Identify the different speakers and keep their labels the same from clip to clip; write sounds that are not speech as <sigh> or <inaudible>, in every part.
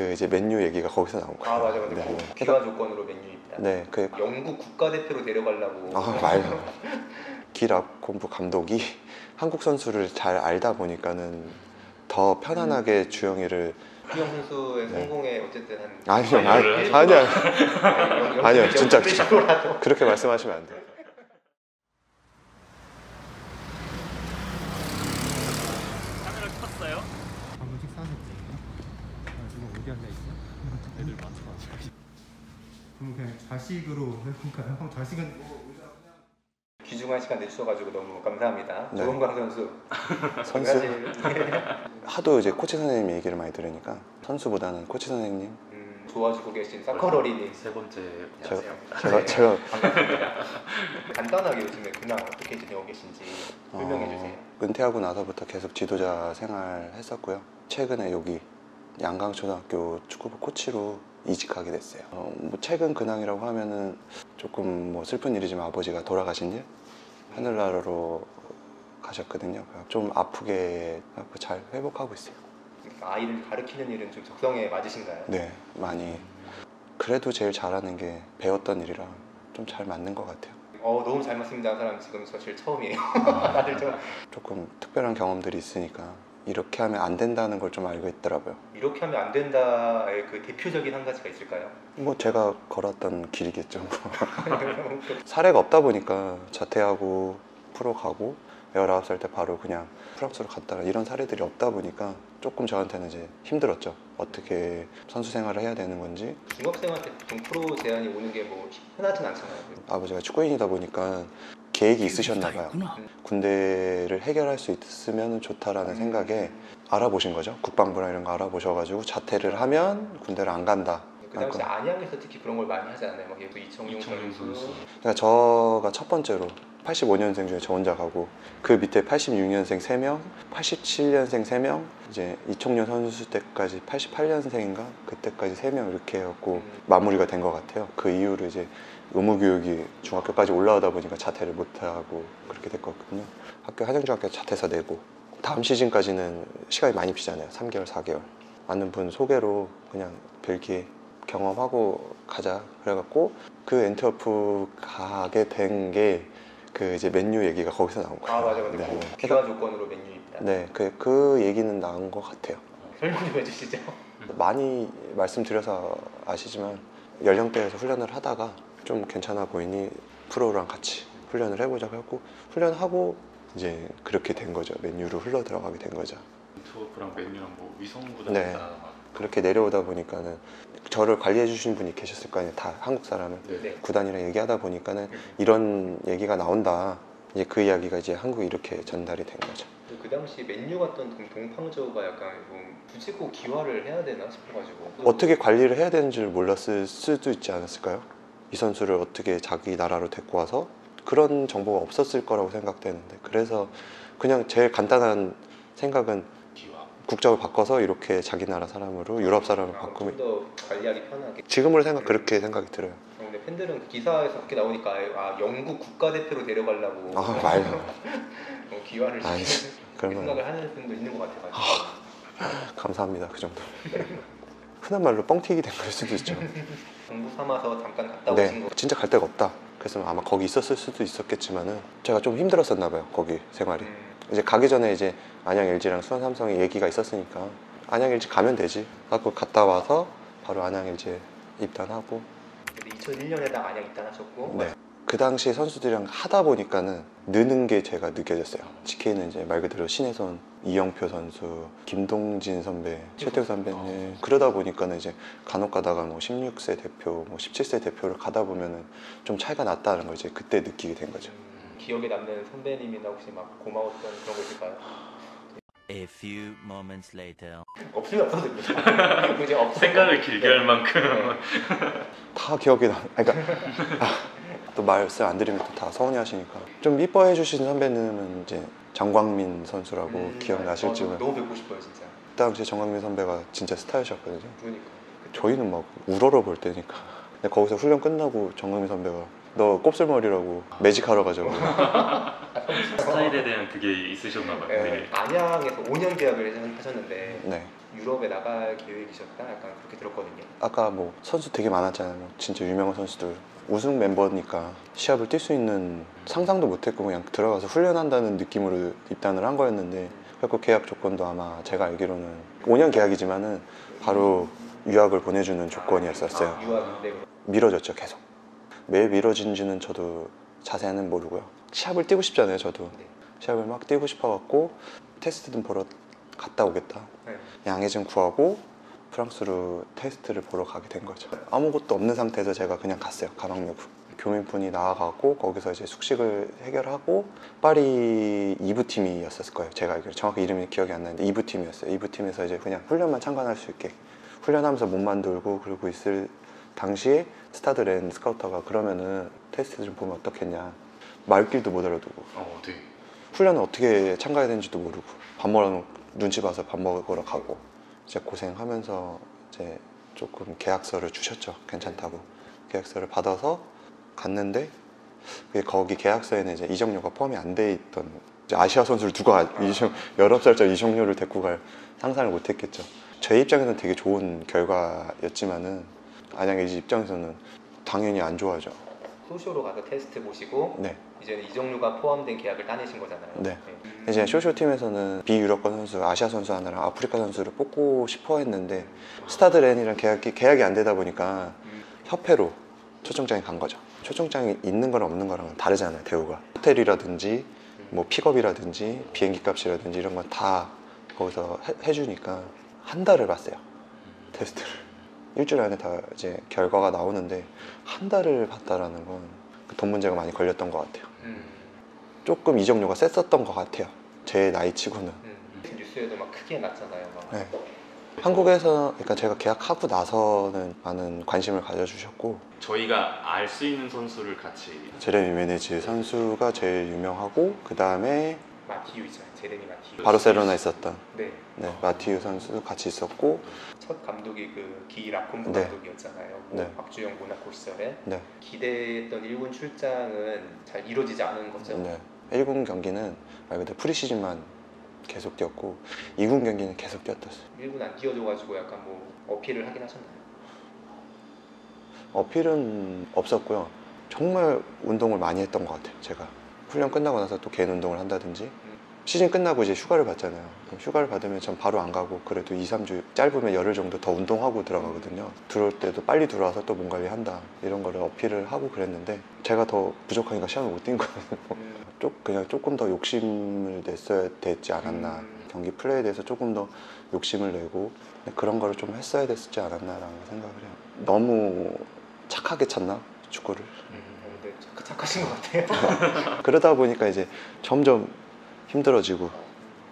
Speaker 1: 그 이제 맨유 얘기가 거기서 나온 거예요.
Speaker 2: 아 맞아 맞아.
Speaker 1: 네,
Speaker 2: 고-
Speaker 1: 네.
Speaker 2: 귀화 조건으로 맨유 입다.
Speaker 1: 네, 그
Speaker 2: 영국 국가대표로 데려가려고.
Speaker 1: 아, 말도. 기랍 콤프 감독이 한국 선수를 잘 알다 보니까는 더 편안하게 주영이를
Speaker 2: 이영 선수의
Speaker 1: 네.
Speaker 2: 성공에 어쨌든 한
Speaker 1: 아니요, 아니,
Speaker 3: 네.
Speaker 1: 아니요,
Speaker 2: 영-
Speaker 1: 아니요,
Speaker 2: 영-
Speaker 1: 진짜. 그렇게 말씀하시면 안 돼요.
Speaker 3: 카메라 켰어요?
Speaker 4: 방금 식사하셨지? 아, 지금 어디 앉아 있어?
Speaker 3: 애들 많아가지고
Speaker 4: 그럼 그냥 좌식으로 해볼까요? <laughs> 형 좌식은
Speaker 2: 귀중한 시간 내주셔가지고 너무 감사합니다.
Speaker 1: 네.
Speaker 2: 조건광 선수. <laughs>
Speaker 1: 선수 <laughs> 하도 이제 코치 선생님 얘기를 많이 들으니까 선수보다는 코치 선생님
Speaker 2: 음, 도와주고 계신 사커 어린이
Speaker 3: 세 번째
Speaker 1: 제가
Speaker 3: 안녕하세요.
Speaker 1: 제가 제가
Speaker 2: 반갑습니다. 간단하게 요즘에 근황 어떻게 지내고 계신지 설명해 주세요.
Speaker 1: 어, 은퇴하고 나서부터 계속 지도자 생활 했었고요. 최근에 여기 양강초등학교 축구부 코치로 이직하게 됐어요. 어, 뭐 최근 근황이라고 하면은 조금 뭐 슬픈 일이지만 아버지가 돌아가신 일 하늘나라로 가셨거든요. 좀 아프게 잘 회복하고 있어요.
Speaker 2: 아이를 가르치는 일은 좀 적성에 맞으신가요?
Speaker 1: 네, 많이. 그래도 제일 잘하는 게 배웠던 일이라 좀 잘 맞는 것 같아요.
Speaker 2: 어 너무 잘 맞습니다. 그 사람 지금 저 제일 처음이에요.
Speaker 1: 아. <laughs>
Speaker 2: 다들 좀
Speaker 1: 조금 특별한 경험들이 있으니까 이렇게 하면 안 된다는 걸 좀 알고 있더라고요.
Speaker 2: 이렇게 하면 안 된다의 그 대표적인 한 가지가 있을까요?
Speaker 1: 뭐 제가 걸었던 길이겠죠. 뭐. <laughs> 사례가 없다 보니까 자퇴하고 프로 가고 19살 때 바로 그냥 프랑스로 갔다가 이런 사례들이 없다 보니까 조금 저한테는 이제 힘들었죠. 어떻게 선수 생활을 해야 되는 건지
Speaker 2: 중학생한테 좀 프로 제안이 오는 게 뭐 흔하진 않잖아요.
Speaker 1: 아버지가 축구인이다 보니까 계획이 있으셨나 봐요. 군대를 해결할 수 있으면 좋다라는 생각에 알아보신 거죠. 국방부나 이런 거 알아보셔가지고 자퇴를 하면 군대를 안 간다.
Speaker 2: 그 당시 안양에서 특히 그런 걸 많이 하지 않아요? 막 예를 들어 이청용, 선수.
Speaker 1: 그러니까 저가 첫 번째로 85년생 중에 저 혼자 가고 그 밑에 86년생 3명, 87년생 3명, 이제 이청용 선수 때까지 88년생인가 그때까지 3명 이렇게 해갖고
Speaker 2: 음.
Speaker 1: 마무리가 된 것 같아요. 그 이후로 이제 의무교육이 중학교까지 올라오다 보니까 자퇴를 못하고 그렇게 됐거든요. 학교 한양중학교 자퇴서 내고 다음 시즌까지는 시간이 많이 비잖아요. 3개월, 4개월. 아는 분 소개로 그냥 벨기에 경험하고 가자 그래갖고 그 엔트워프 가게 된 게 그 이제 맨유 얘기가 거기서 나온 거예요.
Speaker 2: 아 맞아 맞아.
Speaker 1: 네,
Speaker 2: 고-
Speaker 1: 네.
Speaker 2: 귀화 조건으로 맨유 입다.
Speaker 1: 네, 그, 그 얘기는 나온 것 같아요.
Speaker 2: 설명 좀 해주시죠.
Speaker 1: 많이 말씀드려서 아시지만 연령대에서 훈련을 하다가 좀 괜찮아 보이니 프로랑 같이 훈련을 해보자고 했고 훈련하고 이제 그렇게 된 거죠. 맨유로 흘러 들어가게 된 거죠.
Speaker 3: 투어프랑 맨유랑 뭐 위성구단
Speaker 1: 네.
Speaker 3: 다
Speaker 1: 그렇게 내려오다 보니까는 저를 관리해 주신 분이 계셨을 거 아니에요. 다 한국 사람은.
Speaker 3: 네.
Speaker 2: 네.
Speaker 1: 구단이랑 얘기하다 보니까는 이런 얘기가 나온다. 이제 그 이야기가 이제 한국에 이렇게 전달이 된 거죠.
Speaker 2: 그 당시 맨유 갔던 동- 동팡저가 약간 좀꼭 기화를 해야 되나 싶어가지고
Speaker 1: 어떻게 관리를 해야 되는 줄 몰랐을 수도 있지 않았을까요? 이 선수를 어떻게 자기 나라로 데리고 와서 그런 정보가 없었을 거라고 생각되는데 그래서 그냥 제일 간단한 생각은 국적을 바꿔서 이렇게 자기 나라 사람으로 유럽 사람을 바꾸면
Speaker 2: 좀더 관리하기 편하게.
Speaker 1: 지금으로 생각 그렇게 생각이 들어요.
Speaker 2: 어, 근데 팬들은 그 기사에서 그렇게 나오니까 아 영국 국가대표로 데려가려고
Speaker 1: 아 말도. <laughs>
Speaker 2: 어, 기화를
Speaker 1: 아니,
Speaker 2: 시키는
Speaker 1: 그러면
Speaker 2: 생각을 하는 분도 있는 것 같아가지고
Speaker 1: 감사합니다 그 정도. <laughs> 흔한 말로 뻥튀기 된 걸 수도 있죠. <laughs>
Speaker 2: 공부 삼아서 잠깐 갔다 오신
Speaker 1: 네,
Speaker 2: 거.
Speaker 1: 진짜 갈 데가 없다. 그래서 아마 거기 있었을 수도 있었겠지만은 제가 좀 힘들었었나 봐요. 거기 생활이.
Speaker 2: 음,
Speaker 1: 이제 가기 전에 이제 안양 LG랑 수원 삼성의 얘기가 있었으니까 안양 LG 가면 되지. 하고 갔다 와서 바로 안양 LG에 입단하고.
Speaker 2: 근데 2001년에 딱 안양 입단하셨고
Speaker 1: 네. 그 당시 선수들이랑 하다 보니까는 느는 게 제가 느껴졌어요. GK는 이제 말 그대로 신혜선, 이영표 선수, 김동진 선배, 최태우 선배님 그러다 보니까는 이제 간혹 가다가 뭐 16세 대표, 뭐 17세 대표를 가다 보면은 좀 차이가 났다는 걸 이제 그때 느끼게 된 거죠.
Speaker 2: 음, 기억에 남는 선배님이나 혹시 막 고마웠던 그런 거 있을까요?
Speaker 5: A few moments later.
Speaker 2: 없으면 없어도 됩니다. <laughs> 이제 없
Speaker 3: 생각을 길게 할 만큼
Speaker 1: 다 기억이 나. 그러니까 아, <laughs> 또 말씀 안 드리면 또 다 서운해 하시니까 좀 이뻐해 주신 선배님은 이제 정광민 선수라고
Speaker 2: 음,
Speaker 1: 기억나실지
Speaker 2: 어,
Speaker 1: 모르
Speaker 2: 너무 뵙고 싶어요 진짜.
Speaker 1: 그 당시 정광민 선배가 진짜 스타이셨거든요.
Speaker 2: 그러니까.
Speaker 1: 저희는 막 우러러 볼 때니까. 근데 거기서 훈련 끝나고 정광민 선배가 너 곱슬머리라고 매직하러 가자고.
Speaker 3: 스타일에 대한 그게 있으셨나 봐요.
Speaker 2: 네,
Speaker 3: 네.
Speaker 2: 안양에서 5년 계약을 하셨는데
Speaker 1: 네.
Speaker 2: 유럽에 나갈 계획이셨다 약간 그렇게 들었거든요.
Speaker 1: 아까 뭐 선수 되게 많았잖아요. 뭐 진짜 유명한 선수들. 우승 멤버니까 시합을 뛸 수 있는 상상도 못했고 그냥 들어가서 훈련한다는 느낌으로 입단을 한 거였는데 그래서 계약 조건도 아마 제가 알기로는 5년 계약이지만은 바로 유학을 보내주는 조건이었었어요.
Speaker 2: 아, 유학인데.
Speaker 1: 미뤄졌죠 계속. 왜 미뤄진지는 저도 자세히는 모르고요. 시합을 뛰고 싶잖아요 저도.
Speaker 2: 네.
Speaker 1: 시합을 막 뛰고 싶어갖고 테스트든 보러 갔다 오겠다.
Speaker 2: 네.
Speaker 1: 양해 좀 구하고 프랑스로 테스트를 보러 가게 된 거죠. 아무것도 없는 상태에서 제가 그냥 갔어요. 가방 메고. 교민분이 나와가고 거기서 이제 숙식을 해결하고 파리 2부 팀이었을 거예요. 제가 알기로 정확히 이름이 기억이 안 나는데 2부 팀이었어요. 2부 팀에서 이제 그냥 훈련만 참관할 수 있게 훈련하면서 몸 만들고 그러고 있을 당시에 스타드랜 스카우터가 그러면은 테스트 좀 보면 어떻겠냐. 말길도 못 알아두고
Speaker 3: 어, 네.
Speaker 1: 훈련을 어떻게 참가해야 되는지도 모르고 밥 먹으러 눈치 봐서 밥 먹으러 가고 이제 고생하면서 이제 조금 계약서를 주셨죠. 괜찮다고. 계약서를 받아서 갔는데 그게 거기 계약서에는 이제 이적료가 포함이 안 돼 있던 아시아 선수를 누가 이적 19살짜리 이적료를 데리고 갈 상상을 못 했겠죠. 제 입장에서는 되게 좋은 결과였지만은 안양의 입장에서는 당연히 안 좋아하죠.
Speaker 2: 소쇼로 가서 테스트 보시고
Speaker 1: 네
Speaker 2: 이제는 이정류가 포함된 계약을 따내신 거잖아요.
Speaker 1: 네. 이제 쇼쇼 팀에서는 비유럽권 선수, 아시아 선수 하나랑 아프리카 선수를 뽑고 싶어 했는데 스타드랜이랑 계약이 계약이 안 되다 보니까
Speaker 2: 음.
Speaker 1: 협회로 초청장이 간 거죠. 초청장이 있는 거랑 없는 거랑 다르잖아요, 대우가. 호텔이라든지 뭐 픽업이라든지 비행기 값이라든지 이런 건 다 거기서 해, 해주니까 한 달을 봤어요. 테스트를. 일주일 안에 다 이제 결과가 나오는데 한 달을 봤다라는 건 돈 문제가 많이 걸렸던 것 같아요.
Speaker 2: 음.
Speaker 1: 조금 이적료가 셌었던 것 같아요. 제 나이치고는.
Speaker 2: 음. 뉴스에도 막 크게 났잖아요. 막.
Speaker 1: 네. 한국에서 그러니까 제가 계약하고 나서는 많은 관심을 가져주셨고
Speaker 3: 저희가 알 수 있는 선수를 같이
Speaker 1: 제레미 메네즈 선수가 제일 유명하고 그 다음에
Speaker 2: 마티유 있잖아요. 제레미 마티유.
Speaker 1: 바르셀로나 있었던
Speaker 2: 네.
Speaker 1: 네, 마티유 선수도 같이 있었고
Speaker 2: 첫 감독이 그 기 라콤보
Speaker 1: 네.
Speaker 2: 감독이었잖아요. 그
Speaker 1: 네.
Speaker 2: 박주영 모나코 시절에
Speaker 1: 네,
Speaker 2: 기대했던 1군 출장은 잘 이루어지지 않은 거죠.
Speaker 1: 네. 1군 경기는 말 그대로 프리시즌만 계속 뛰었고 2군 경기는 계속 뛰었었어요.
Speaker 2: 1군 안 뛰어줘가지고 약간 뭐 어필을 하긴 하셨나요?
Speaker 1: 어필은 없었고요. 정말 운동을 많이 했던 것 같아요. 제가 훈련 끝나고 나서 또 개인 운동을 한다든지 시즌 끝나고 이제 휴가를 받잖아요. 그럼 휴가를 받으면 전 바로 안 가고 그래도 2, 3주 짧으면 열흘 정도 더 운동하고 들어가거든요. 들어올 때도 빨리 들어와서 또몸 관리한다 이런 거를 어필을 하고 그랬는데 제가 더 부족하니까 시험을 못 뛴 거예요.
Speaker 2: 음. <laughs>
Speaker 1: 쪽 그냥 조금 더 욕심을 냈어야 됐지 않았나
Speaker 2: 음.
Speaker 1: 경기 플레이에 대해서 조금 더 욕심을 내고 그런 거를 좀 했어야 됐지 않았나라는 생각을 해요. 너무 착하게 찼나 축구를
Speaker 2: 어, 근데 착- 착하신 것 같아요. <laughs>
Speaker 1: 그러다 보니까 이제 점점 힘들어지고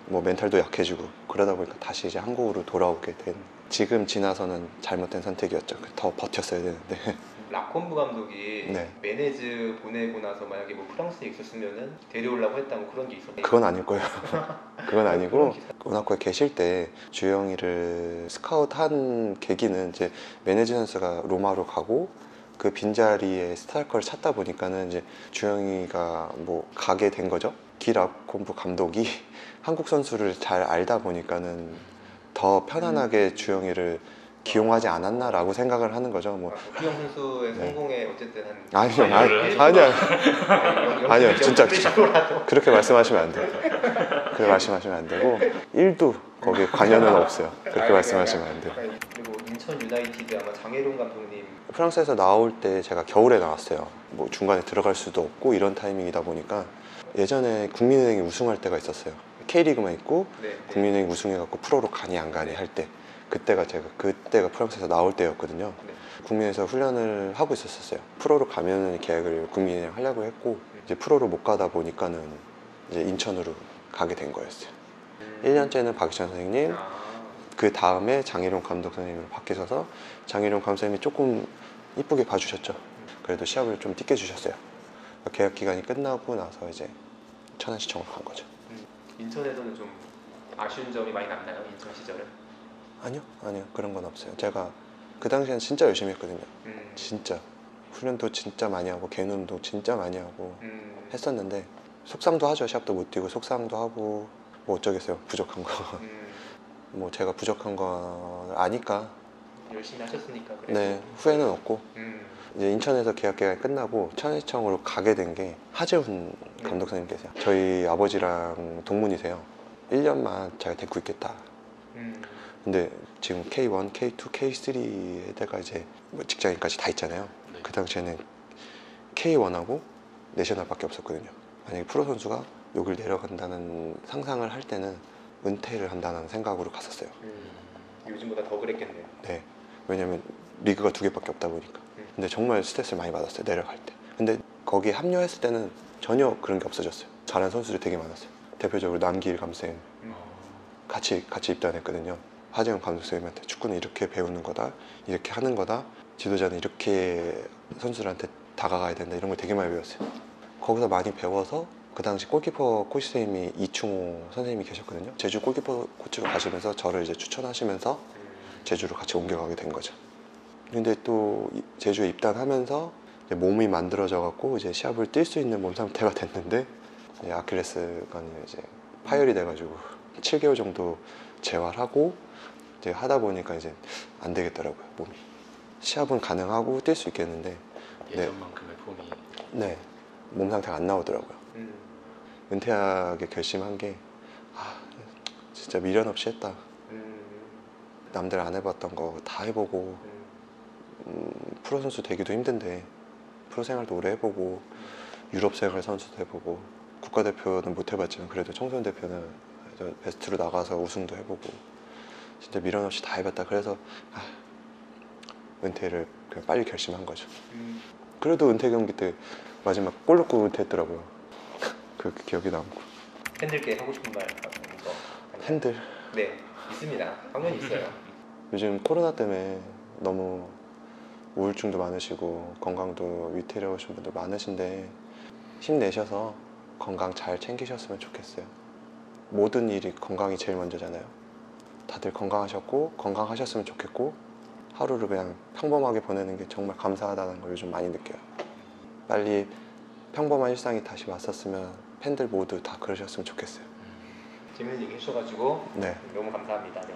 Speaker 1: 뭐 멘탈도 약해지고 그러다 보니까 다시 이제 한국으로 돌아오게 된 지금 지나서는 잘못된 선택이었죠. 더 버텼어야 되는데 <laughs>
Speaker 2: 라콤브 감독이
Speaker 1: 네.
Speaker 2: 메네즈 보내고 나서 만약에 뭐 프랑스에 있었으면은 데려오려고 했다고 그런 게 있었나요?
Speaker 1: 그건 아닐 거예요. <laughs> 그건 아니고 모나코에 계실 때 주영이를 스카웃한 계기는 이제 메네지 선수가 로마로 가고 그 빈자리에 스타일커를 찾다 보니까는 이제 주영이가 뭐 가게 된 거죠. 기라콤프 감독이 <laughs> 한국 선수를 잘 알다 보니까는 더 편안하게 주영이를 기용하지 않았나라고 생각을 하는 거죠. 뭐
Speaker 2: 박주영 선수의
Speaker 1: 네.
Speaker 2: 성공에 어쨌든 한
Speaker 1: 아니요, 아니,
Speaker 3: 일-
Speaker 1: 아니요,
Speaker 2: 영- <laughs>
Speaker 1: 아니요,
Speaker 2: 영-
Speaker 1: 진짜. 그렇게 말씀하시면 안 돼요. 그렇게 말씀하시면 안 되고 1도 거기에 관여는 없어요. 그렇게 말씀하시면 안 돼요.
Speaker 2: 인천 유나이티드 아마 장외룡 감독님
Speaker 1: 프랑스에서 나올 때 제가 겨울에 나왔어요. 뭐 중간에 들어갈 수도 없고 이런 타이밍이다 보니까 예전에 국민은행이 우승할 때가 있었어요. K리그만 있고
Speaker 2: 네, 네.
Speaker 1: 국민은행이 우승해갖고 프로로 가니 안 가니 할 때 그때가 제가 그때가 프랑스에서 나올 때였거든요.
Speaker 2: 네.
Speaker 1: 국민에서 훈련을 하고 있었어요. 프로로 가면은 계약을 국민은행 하려고 했고 이제 프로로 못 가다 보니까는 이제 인천으로 가게 된 거였어요.
Speaker 2: 음.
Speaker 1: 1년째는 박희찬 선생님,
Speaker 2: 아,
Speaker 1: 그 다음에 장희룡 감독 선생님으로 바뀌셔서 장희룡 감독님이 조금 이쁘게 봐주셨죠. 그래도 시합을 좀 띄게 주셨어요. 계약 기간이 끝나고 나서 이제 천안시청으로 간 거죠.
Speaker 2: 인천에서는 좀 아쉬운 점이 많이 남나요? 인천 시절은?
Speaker 1: 아니요, 아니요 그런 건 없어요. 제가 그 당시엔 진짜 열심히 했거든요.
Speaker 2: 음.
Speaker 1: 진짜 훈련도 진짜 많이 하고 개인 운동 진짜 많이 하고
Speaker 2: 음.
Speaker 1: 했었는데 속상도 하죠. 시합도 못 뛰고 속상도 하고 뭐 어쩌겠어요. 부족한 거.
Speaker 2: 음.
Speaker 1: 뭐 제가 부족한 걸 아니까
Speaker 2: 열심히 하셨으니까 그래도.
Speaker 1: 네 후회는 없고
Speaker 2: 음.
Speaker 1: 이제 인천에서 계약 기간이 끝나고 천혜청으로 가게 된 게 하재훈 감독 선생님께서요. 저희 아버지랑 동문이세요. 1년만 제가 데리고 있겠다.
Speaker 2: 음.
Speaker 1: 근데 지금 K1, K2, K3에다가 이제 뭐 직장인까지 다 있잖아요.
Speaker 3: 네.
Speaker 1: 그 당시에는 K1하고 내셔널밖에 없었거든요. 만약에 프로 선수가 여길 내려간다는 상상을 할 때는 은퇴를 한다는 생각으로 갔었어요.
Speaker 2: 음. 요즘보다 더 그랬겠네요.
Speaker 1: 네. 왜냐면 리그가 두 개밖에 없다 보니까.
Speaker 2: 음.
Speaker 1: 근데 정말 스트레스를 많이 받았어요. 내려갈 때. 근데 거기 합류했을 때는 전혀 그런 게 없어졌어요. 잘하는 선수들이 되게 많았어요. 대표적으로 남길 감쌤
Speaker 2: 음.
Speaker 1: 같이 같이 입단했거든요. 하재영 감독 선생님한테 축구는 이렇게 배우는 거다, 이렇게 하는 거다. 지도자는 이렇게 선수들한테 다가가야 된다 이런 걸 되게 많이 배웠어요. 거기서 많이 배워서 그 당시 골키퍼 코치 선생님이 이충호 선생님이 계셨거든요. 제주 골키퍼 코치로 가시면서 저를 이제 추천하시면서
Speaker 2: 음.
Speaker 1: 제주로 같이 옮겨가게 된 거죠. 근데 또 이- 제주에 입단하면서 몸이 만들어져 갖고 이제 시합을 뛸 수 있는 몸 상태가 됐는데 이제 아킬레스건이 이제 파열이 돼가지고 7개월 정도 재활하고 이제 하다 보니까 이제 안 되겠더라고요 몸이. 시합은 가능하고 뛸 수 있겠는데
Speaker 3: 예전만큼의 폼이
Speaker 1: 네 몸 상태가 안 나오더라고요.
Speaker 2: 음.
Speaker 1: 은퇴하게 결심한 게 아, 진짜 미련 없이 했다.
Speaker 2: 음.
Speaker 1: 남들 안 해봤던 거 다 해보고
Speaker 2: 음.
Speaker 1: 음, 프로 선수 되기도 힘든데 프로 생활도 오래 해보고 유럽 생활 선수도 해보고 국가대표는 못 해봤지만 그래도 청소년 대표는 저 베스트로 나가서 우승도 해보고 진짜 미련 없이 다 해봤다 그래서 아, 은퇴를 그냥 빨리 결심한 거죠
Speaker 2: 음.
Speaker 1: 그래도 은퇴 경기 때 마지막 골 넣고 은퇴했더라고요 그 기억이 남고
Speaker 2: 팬들께 하고 싶은 말 이거
Speaker 1: 팬들
Speaker 2: 네 있습니다. 당연히 있어요. <laughs>
Speaker 1: 요즘 코로나 때문에 너무 우울증도 많으시고 건강도 위태로우신 분들 많으신데 힘내셔서 건강 잘 챙기셨으면 좋겠어요. 모든 일이 건강이 제일 먼저잖아요. 다들 건강하셨고 건강하셨으면 좋겠고 하루를 그냥 평범하게 보내는 게 정말 감사하다는 걸 요즘 많이 느껴요. 빨리 평범한 일상이 다시 왔었으면 팬들 모두 다 그러셨으면 좋겠어요.
Speaker 2: 재밌는 얘기 해주셔가지고
Speaker 1: 네,
Speaker 2: 너무 감사합니다. 네.